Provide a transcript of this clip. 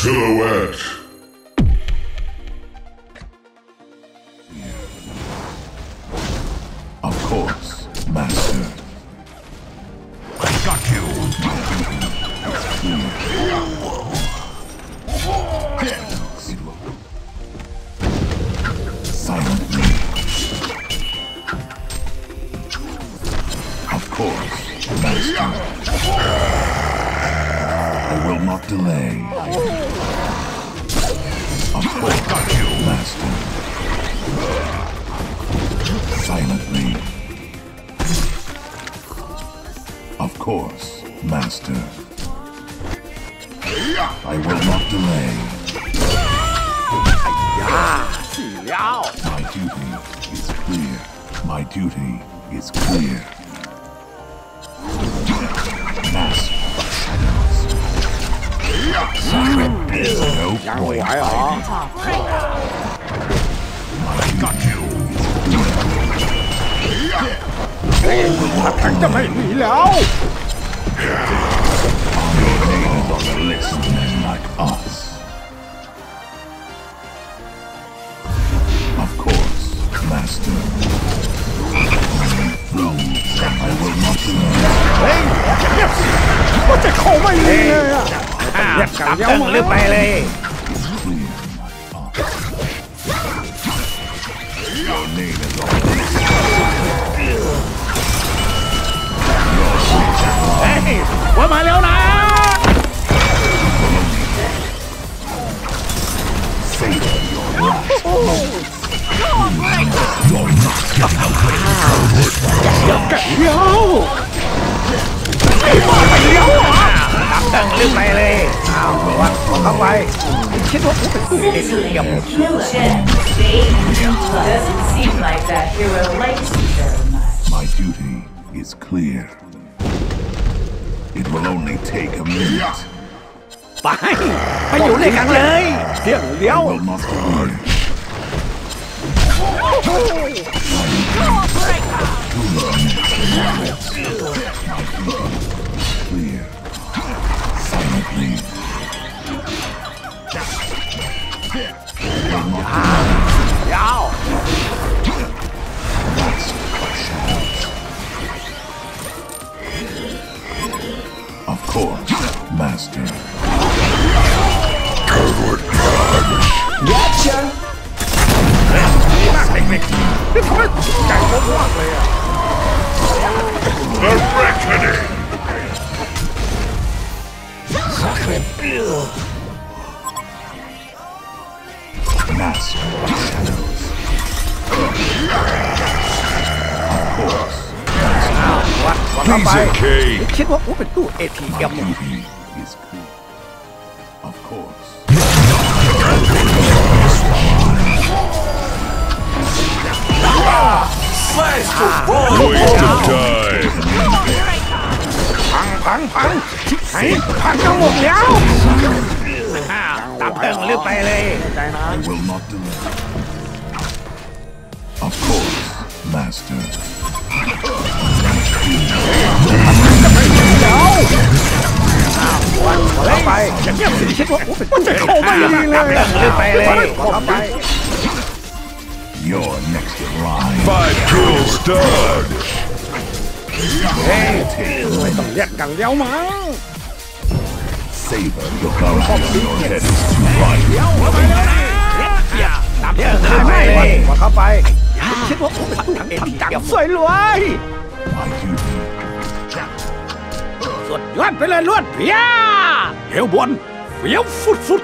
Silhouette. Of course, Master. I got you. Silently. Of course, Master. I will not delay. Of course, got you. Master. Silently. Of course, Master. I will not delay. My duty is clear. My duty is clear. No 让 point 我来啊！ Got you. 他疼的没力了。 named on the list of men like us. Of course, Master. Fools, I will not delay. เฮ้ยเงียบสิว่าจะเข้าไม่เลยอ่ะเงียบกันแล้วมาไปเลย Clear like us. Your name is on Hey, quên mà Leona. Say your last moment. You're not getting away with Coward. Yo! Đập đằng lưng mày đi. Tao không quay. วอ่ะดับดังลืมไปเลยอ้าววัดเข้าไปคิดว่าผมเป็นผู้เด็กเดียว Chen, doesn't seem like that hero likes you very much. My duty is clear. It will only take a minute. ไปไปอยู่ด้วยกันเลยเที่ยงเดียว I will not delay. Clear. Silently. Master of Shadows. Please, AK. is good. Of course. Slash the! Waste of time! พังพังไอ้พังทั้งหมดแล้วห้ตามเพิ่งลืมไปเลยใจนะ Of course, master. งเลื่อยไปเลย Your next line. Five kills done. เฮ้ยไม่ต้องเรียกกันแล้วมั้ง Savor the bounty on your head is too light. เดี๋ยวเข้าไปแล้วนะอย่าตับเติงลืมไปเลยเข้าไปคิดว่าผมเป็นตู้ ATM สวยรวยสุดยอดไปเลยลวดเพียเอวบนเฟี้ยวฟุดฟุด